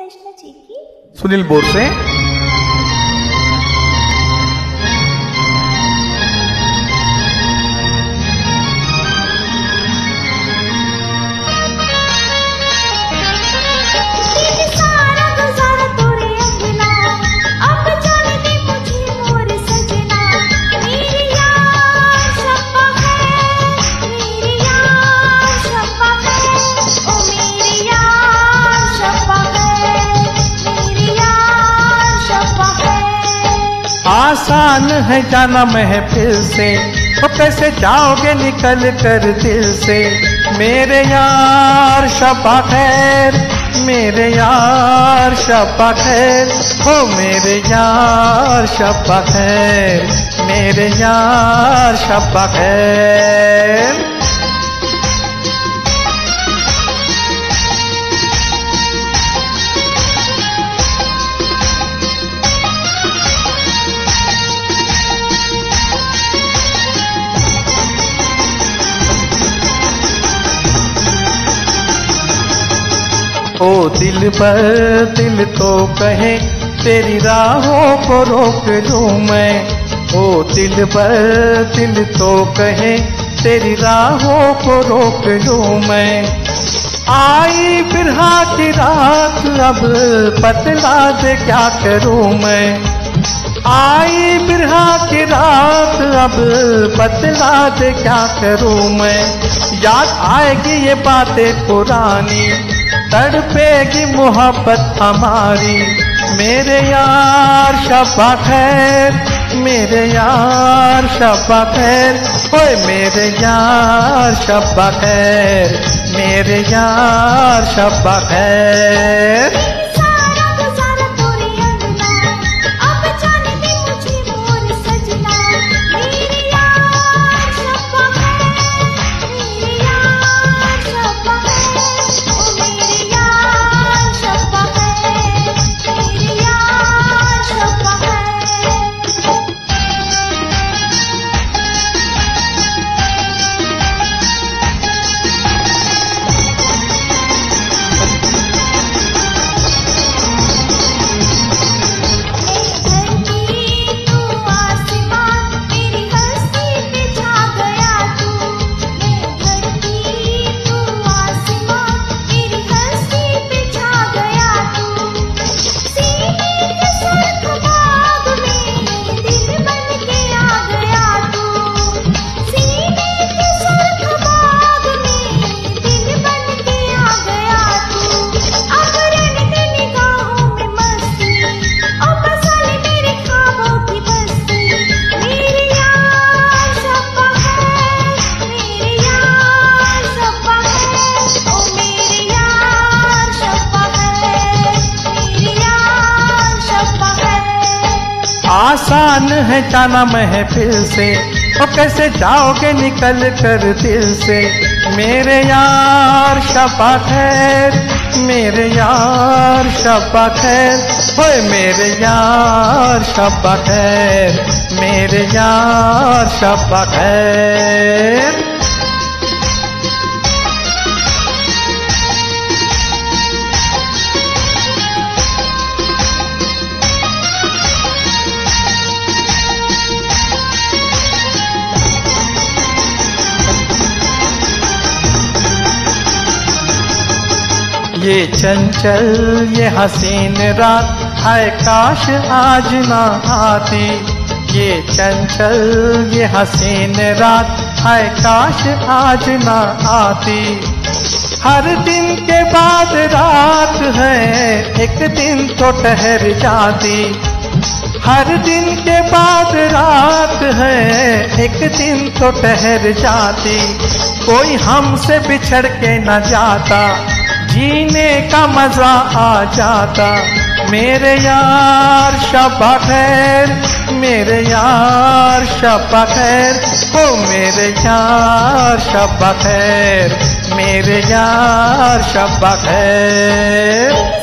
कृष्ण जी की? सुनील बोर से आसान है जाना महफिल से। वो कैसे जाओगे निकल कर दिल से? मेरे यार शबा खैर। मेरे यार शबा खैर। हो मेरे यार शबा खैर। मेरे यार शबा खैर। ओ दिल पर दिल तो कहे, तेरी राहों को रोक लूँ मैं। ओ दिल पर दिल तो कहे, तेरी राहों को रोक लूँ मैं। आई बिरहा की रात अब बतला दे क्या करूँ मैं। आई बिरहा की रात अब बतला दे क्या करूँ मैं। याद आएगी ये बातें पुरानी। तड़पेगी मोहब्बत हमारी। मेरे यार शबा खैर, मेरे यार शबा खैर, ओए मेरे यार शबा खैर, मेरे यार शबा खैर। आसान है जाना महफिल से। ओ कैसे जाओगे निकल कर दिल से? मेरे यार शबा खैर, मेरे यार शबा खैर। ओए मेरे यार शबा खैर, मेरे यार शबा खैर। ये चंचल, ये हसीन रात, हाय काश आज ना आती। ये चंचल, ये हसीन रात, हाय काश आज ना आती। हर दिन के बाद रात है, एक दिन तो ठहर जाती। हर दिन के बाद रात है, एक दिन तो ठहर जाती। कोई हमसे बिछड़ के न जाता। जीने का मज़ा आ जाता। मेरे यार शबा खैर, मेरे यार शबा खैर, ओ मेरे यार शबा खैर, मेरे यार शबा खैर।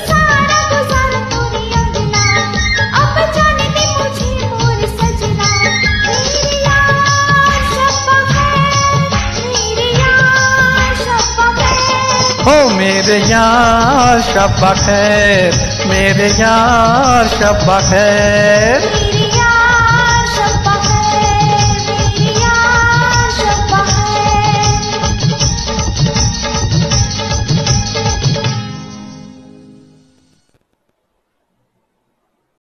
मेरी यार है हो मेरे मेरे यार शब खैर। मेरे यार शब खैर।